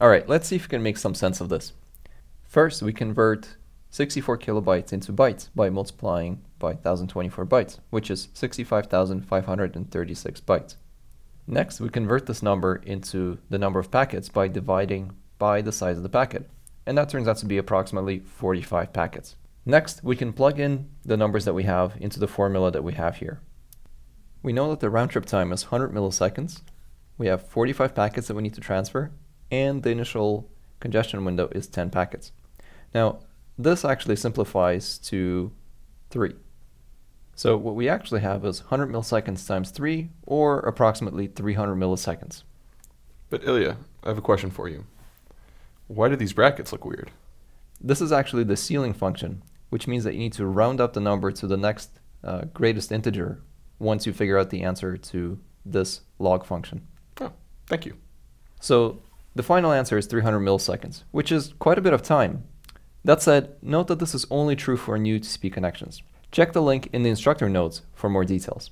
All right, let's see if we can make some sense of this. First, we convert 64 kilobytes into bytes by multiplying by 1024 bytes, which is 65,536 bytes. Next, we convert this number into the number of packets by dividing by the size of the packet, and that turns out to be approximately 45 packets. Next, we can plug in the numbers that we have into the formula that we have here. We know that the round trip time is 100 milliseconds. We have 45 packets that we need to transfer, and the initial congestion window is 10 packets. Now, this actually simplifies to 3. So what we actually have is 100 milliseconds times 3, or approximately 300 milliseconds. But Ilya, I have a question for you. Why do these brackets look weird? This is actually the ceiling function, which means that you need to round up the number to the next uh, greatest integer once you figure out the answer to this log function. Oh, thank you. So the final answer is 300 milliseconds, which is quite a bit of time, that said, note that this is only true for new TCP connections. Check the link in the instructor notes for more details.